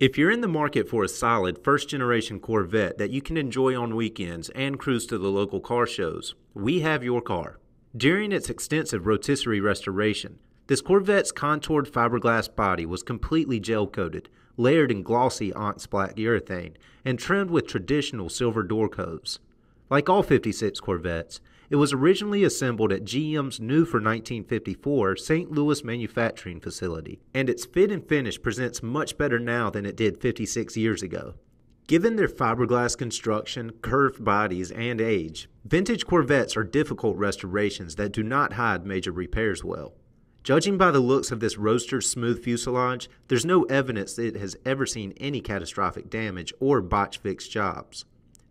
If you're in the market for a solid first generation Corvette that you can enjoy on weekends and cruise to the local car shows, we have your car. During its extensive rotisserie restoration, this Corvette's contoured fiberglass body was completely gel coated, layered in glossy Onyx black urethane, and trimmed with traditional silver door coves. Like all 56 Corvettes, it was originally assembled at GM's new for 1954 St. Louis manufacturing facility, and its fit and finish presents much better now than it did 56 years ago. Given their fiberglass construction, curved bodies, and age, vintage Corvettes are difficult restorations that do not hide major repairs well. Judging by the looks of this Roadster's smooth fuselage, there's no evidence that it has ever seen any catastrophic damage or botch fix jobs.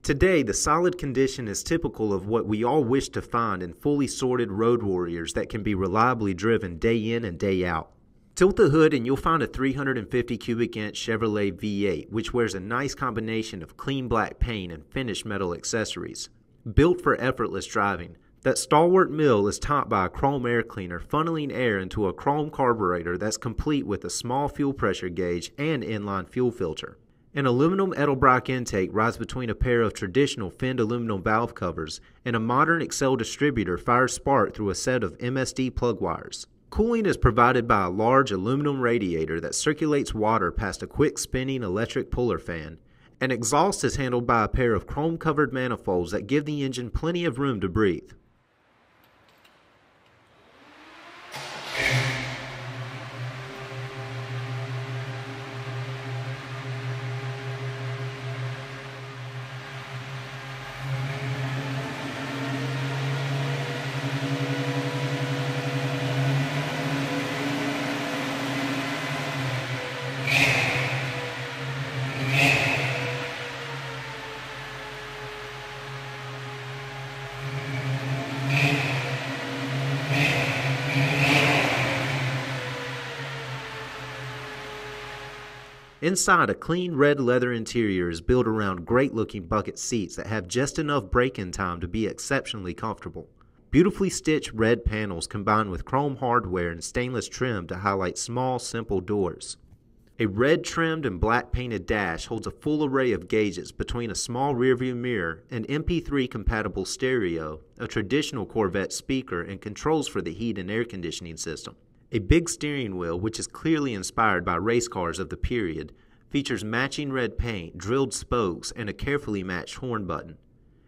Today, the solid condition is typical of what we all wish to find in fully sorted road warriors that can be reliably driven day in and day out. Tilt the hood and you'll find a 350 cubic inch Chevrolet V8, which wears a nice combination of clean black paint and finished metal accessories. Built for effortless driving, that stalwart mill is topped by a chrome air cleaner funneling air into a chrome carburetor that's complete with a small fuel pressure gauge and inline fuel filter. An aluminum Edelbrock intake rides between a pair of traditional finned aluminum valve covers, and a modern Accel distributor fires spark through a set of MSD plug wires. Cooling is provided by a large aluminum radiator that circulates water past a quick spinning electric puller fan. An exhaust is handled by a pair of chrome covered manifolds that give the engine plenty of room to breathe. Inside, a clean red leather interior is built around great looking bucket seats that have just enough break in time to be exceptionally comfortable. Beautifully stitched red panels combined with chrome hardware and stainless trim to highlight small, simple doors. A red trimmed and black painted dash holds a full array of gauges between a small rearview mirror, an MP3 compatible stereo, a traditional Corvette speaker, and controls for the heat and air conditioning system. A big steering wheel, which is clearly inspired by race cars of the period, features matching red paint, drilled spokes, and a carefully matched horn button.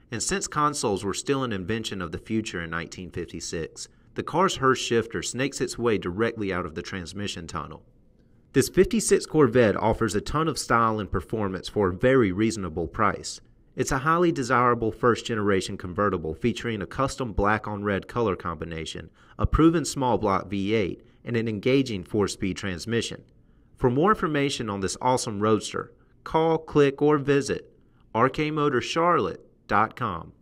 And since consoles were still an invention of the future in 1956, the car's Hurst shifter snakes its way directly out of the transmission tunnel. This 56 Corvette offers a ton of style and performance for a very reasonable price. It's a highly desirable first generation convertible featuring a custom black on red color combination, a proven small block V8, and an engaging four speed transmission. For more information on this awesome roadster, call, click, or visit rkmotorscharlotte.com.